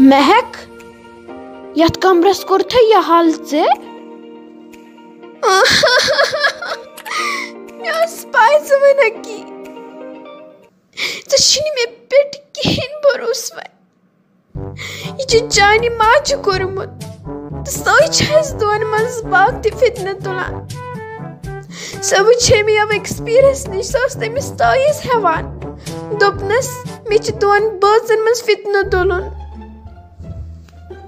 महक यथ कमरस कोर्थ यह हाल से पाइज वन की चे मे पे कहें भरोस यह चान माज कोर्मुत सह दोन मज बाग तितन तुलान सह वुचे मे अब एक्सपीरियंस सह तमिस ताइज हेवान दोपनस मे दोन बजन मज फितन तुलन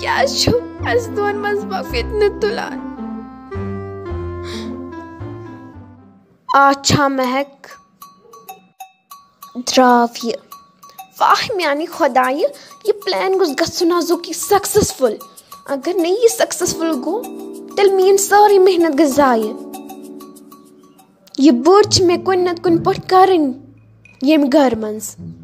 क्या छु? अच्छा महक। द्राव ये खुदाय प्लान गुस गसन आजो कि सक्सेसफुल अगर नहीं ये सक्सेसफुल गो तेल मीन सारी मेहनत गई जाय ये बोर्ड मे करन येम घर मंज तोतन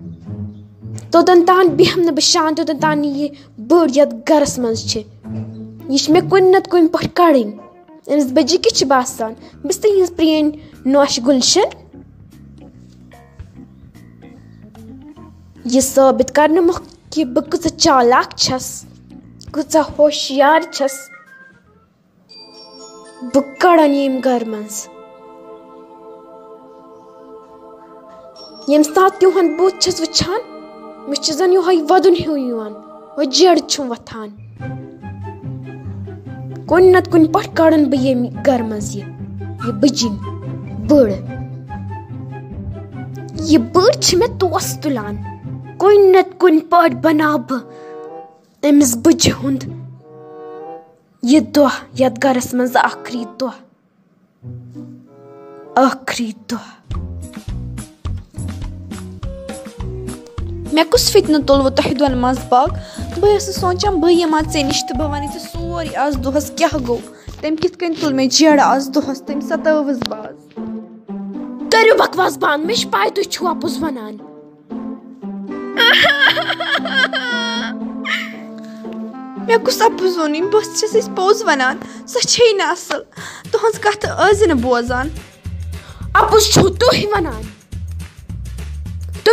तान बेहम न शान तोतन तान ये बड़ यत गरस मज यह मे कुन नत कुन पट कड़न अमिस बजी कि बासान बस तुज प्रेन नौश गुलशन यह साबित कर मुख कि बह कह चालाक छस कह होशियार छस बह कड़न यम घर मज यम सात तिहन बुत छस वुचान मे जन यह वदन हूँ जड़ वथान कुन नत कुन पट कड़न बह ये गर मज यह बजिन बड़ यह बड़ मे तोस तुलान कुन नत कुन पट बना बह अमिस बज हुंद यह दह यथ गरस मज आखरी दह आखरी दह मे कुस फितन तुलव तुह दोन मज बाग बह सोचान बह यमा ऐ միակուսվիդ նտոլվո տահդուան մազբակ բյաս սոնչամ բյեմացե նիշտ բավանիցե սուորի ազ դուհս կյահգո տեմ կիսկեն տուլ մե ջիարա ազ դուհս տեմ սատավս բազ Կերու բակվազ բան միշ պայդու չուապուզ վանան Մյակուս ապուզոնին բաս չես ես պոզվանան սա չեին ասլ դուհանց կաթը ազնը բոզան ապուզ չուտու հիվանան छु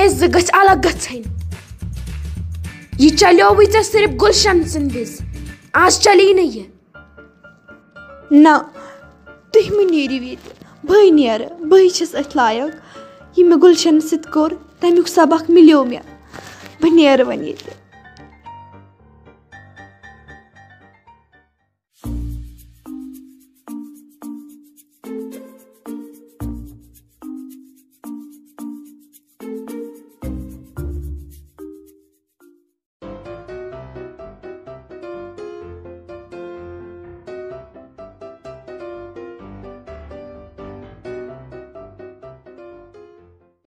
इस गछ अलग गछन ये चलो भी तो सिर्फ़ गुलशन सिंह आज चली नहीं है ना तुह मे नीरिव ये बह नेर बह छस अथ लायक ये मे गुलशन सत कोर तमुक सबक मिलो मे बह नेर वन ये